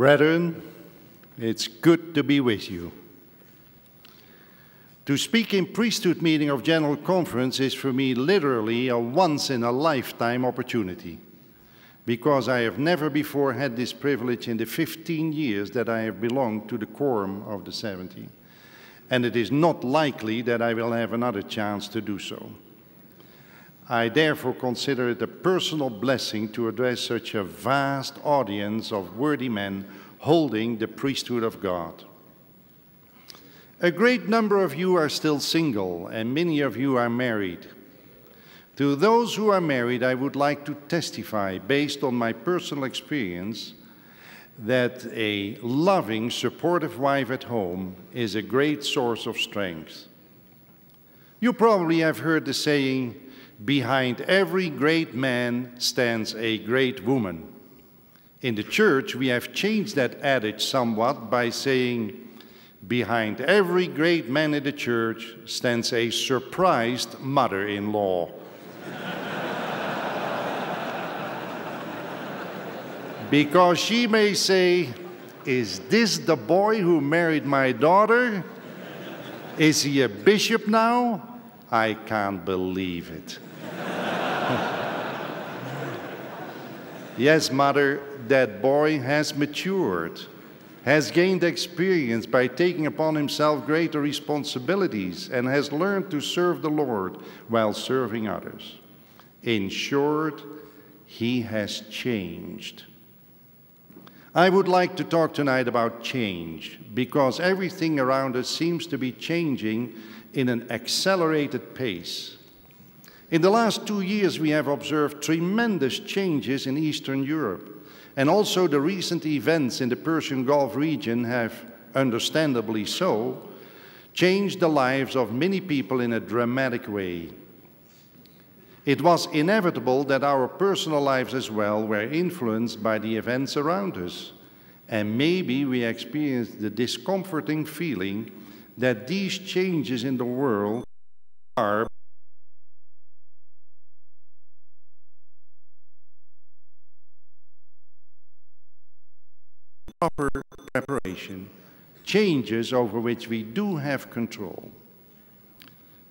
Brethren, it's good to be with you. To speak in priesthood meeting of General Conference is for me literally a once in a lifetime opportunity because I have never before had this privilege in the 15 years that I have belonged to the quorum of the 70. And it is not likely that I will have another chance to do so. I therefore consider it a personal blessing to address such a vast audience of worthy men holding the priesthood of God. A great number of you are still single, and many of you are married. To those who are married, I would like to testify, based on my personal experience, that a loving, supportive wife at home is a great source of strength. You probably have heard the saying, Behind every great man stands a great woman. In the church, we have changed that adage somewhat by saying, Behind every great man in the church stands a surprised mother in law. because she may say, Is this the boy who married my daughter? Is he a bishop now? I can't believe it. yes, mother, that boy has matured, has gained experience by taking upon himself greater responsibilities, and has learned to serve the Lord while serving others. In short, he has changed. I would like to talk tonight about change because everything around us seems to be changing in an accelerated pace. In the last two years, we have observed tremendous changes in Eastern Europe, and also the recent events in the Persian Gulf region have, understandably so, changed the lives of many people in a dramatic way. It was inevitable that our personal lives as well were influenced by the events around us, and maybe we experienced the discomforting feeling that these changes in the world are proper preparation, changes over which we do have control.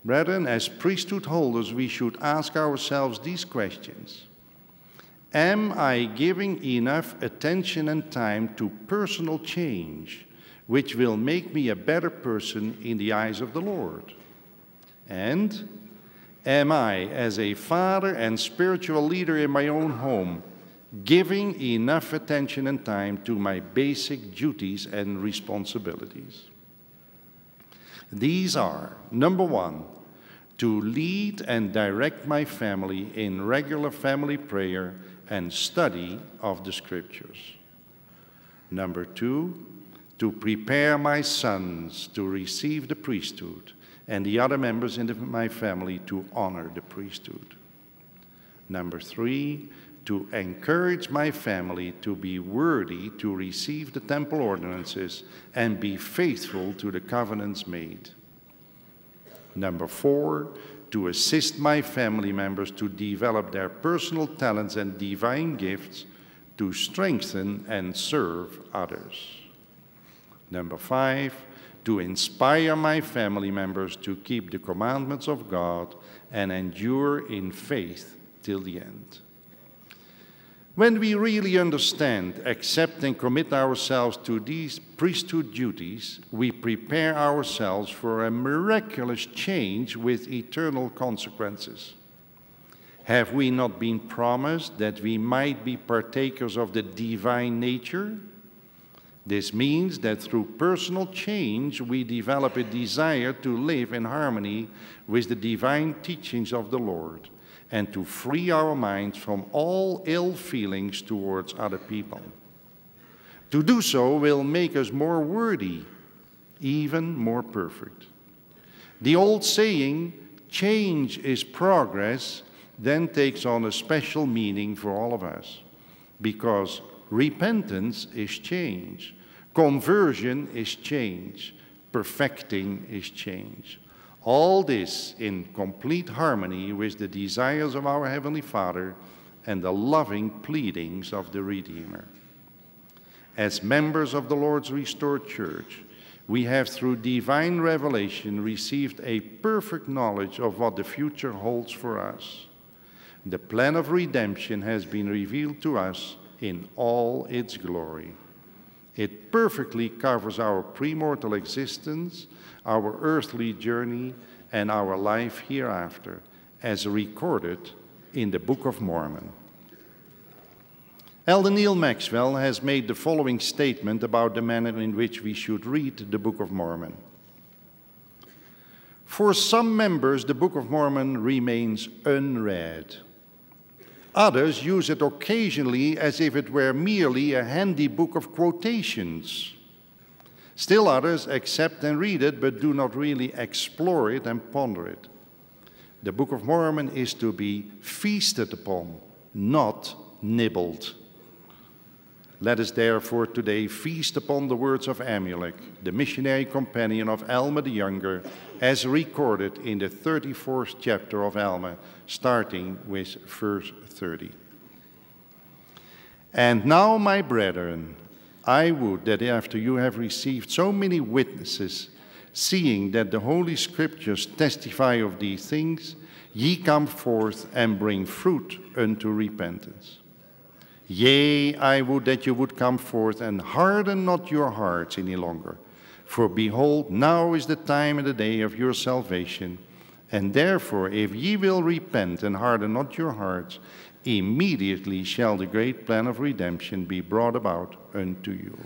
Brethren, as priesthood holders, we should ask ourselves these questions. Am I giving enough attention and time to personal change, which will make me a better person in the eyes of the Lord? And am I, as a father and spiritual leader in my own home, giving enough attention and time to my basic duties and responsibilities. These are number one, to lead and direct my family in regular family prayer and study of the scriptures. Number two, to prepare my sons to receive the priesthood and the other members in the, my family to honor the priesthood. Number three, to encourage my family to be worthy to receive the temple ordinances and be faithful to the covenants made. Number four, to assist my family members to develop their personal talents and divine gifts to strengthen and serve others. Number five, to inspire my family members to keep the commandments of God and endure in faith till the end. When we really understand, accept, and commit ourselves to these priesthood duties, we prepare ourselves for a miraculous change with eternal consequences. Have we not been promised that we might be partakers of the divine nature? This means that through personal change, we develop a desire to live in harmony with the divine teachings of the Lord and to free our minds from all ill feelings towards other people. To do so will make us more worthy, even more perfect. The old saying, change is progress, then takes on a special meaning for all of us because repentance is change, conversion is change, perfecting is change. All this in complete harmony with the desires of our Heavenly Father and the loving pleadings of the Redeemer. as members of the Lord's restored church, we have through divine revelation received a perfect knowledge of what the future holds for us. The plan of redemption has been revealed to us in all its glory. It perfectly covers our premortal existence, our earthly journey, and our life hereafter, as recorded in the Book of Mormon. Elder Neal Maxwell has made the following statement about the manner in which we should read the Book of Mormon. For some members, the Book of Mormon remains unread. Others use it occasionally as if it were merely a handy book of quotations. Still others accept and read it, but do not really explore it and ponder it. The Book of Mormon is to be feasted upon, not nibbled. Let us therefore today feast upon the words of Amulek, the missionary companion of Alma the Younger, as recorded in the 34th chapter of Alma, starting with verse 30. And now, my brethren, I would that after you have received so many witnesses, seeing that the Holy Scriptures testify of these things, ye come forth and bring fruit unto repentance. Yea, I would that you would come forth and harden not your hearts any longer. For behold, now is the time and the day of your salvation. And therefore, if ye will repent and harden not your hearts, immediately shall the great plan of redemption be brought about unto you.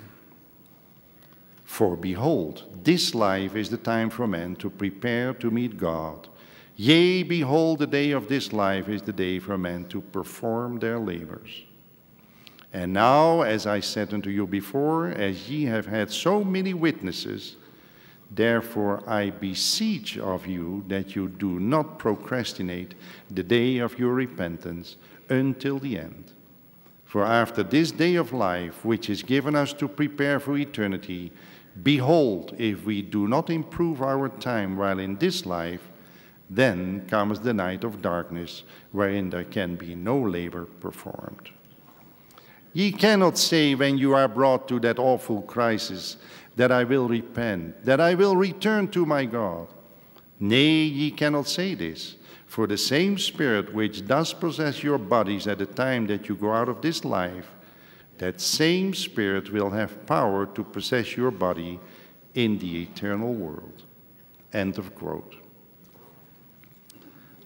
For behold, this life is the time for men to prepare to meet God. Yea, behold, the day of this life is the day for men to perform their labors. And now, as I said unto you before, as ye have had so many witnesses, therefore I beseech of you that you do not procrastinate the day of your repentance until the end. For after this day of life, which is given us to prepare for eternity, behold, if we do not improve our time while in this life, then comes the night of darkness, wherein there can be no labor performed. Ye cannot say when you are brought to that awful crisis that I will repent, that I will return to my God. Nay, ye cannot say this, for the same Spirit which does possess your bodies at the time that you go out of this life, that same Spirit will have power to possess your body in the eternal world. End of quote.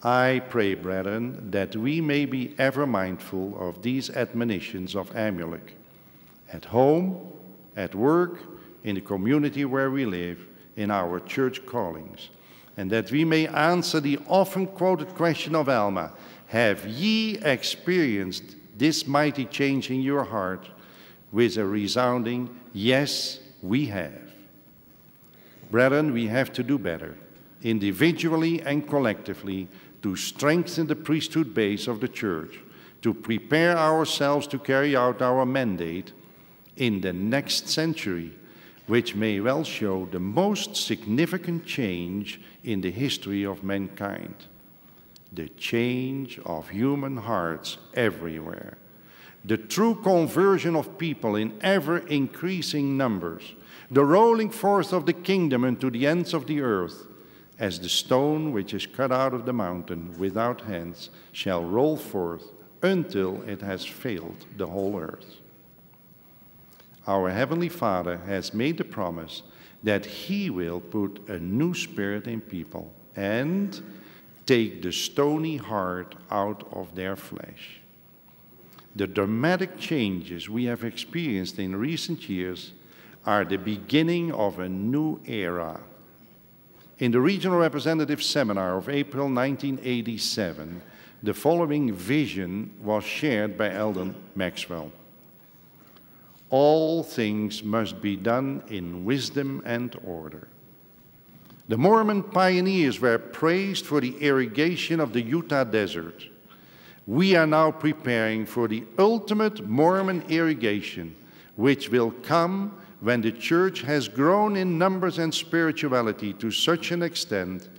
I pray, brethren, that we may be ever mindful of these admonitions of Amulek at home, at work, in the community where we live, in our church callings, and that we may answer the often quoted question of Alma Have ye experienced this mighty change in your heart? with a resounding Yes, we have. Brethren, we have to do better, individually and collectively to strengthen the priesthood base of the church, to prepare ourselves to carry out our mandate in the next century, which may well show the most significant change in the history of mankind. The change of human hearts everywhere, the true conversion of people in ever increasing numbers, the rolling forth of the kingdom into the ends of the earth as the stone which is cut out of the mountain without hands shall roll forth until it has filled the whole earth. Our Heavenly Father has made the promise that He will put a new spirit in people and take the stony heart out of their flesh. The dramatic changes we have experienced in recent years are the beginning of a new era in the Regional Representative Seminar of April 1987, the following vision was shared by Elder Maxwell. All things must be done in wisdom and order. The Mormon pioneers were praised for the irrigation of the Utah desert. We are now preparing for the ultimate Mormon irrigation, which will come when the church has grown in numbers and spirituality to such an extent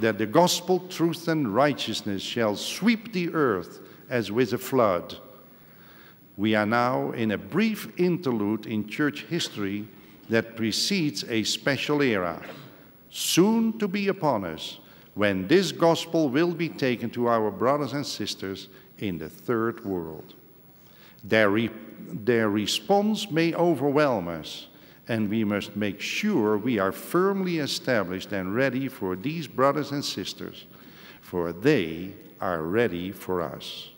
that the gospel, truth, and righteousness shall sweep the earth as with a flood. We are now in a brief interlude in church history that precedes a special era, soon to be upon us, when this gospel will be taken to our brothers and sisters in the third world. Their, re- their response may overwhelm us, and we must make sure we are firmly established and ready for these brothers and sisters, for they are ready for us.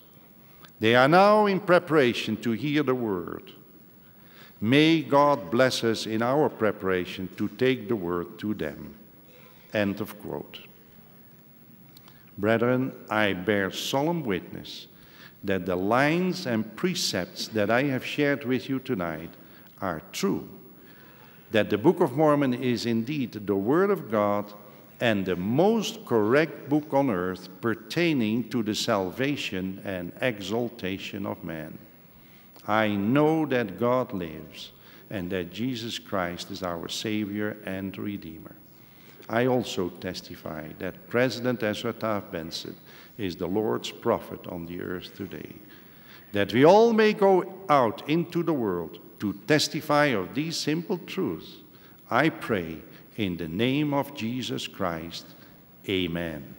They are now in preparation to hear the word. May God bless us in our preparation to take the word to them. End of quote. Brethren, I bear solemn witness that the lines and precepts that I have shared with you tonight are true, that the Book of Mormon is indeed the Word of God and the most correct book on earth pertaining to the salvation and exaltation of man. I know that God lives and that Jesus Christ is our Savior and Redeemer. I also testify that President Ezra Taft Benson is the Lord's prophet on the earth today, that we all may go out into the world to testify of these simple truths. I pray in the name of Jesus Christ. Amen.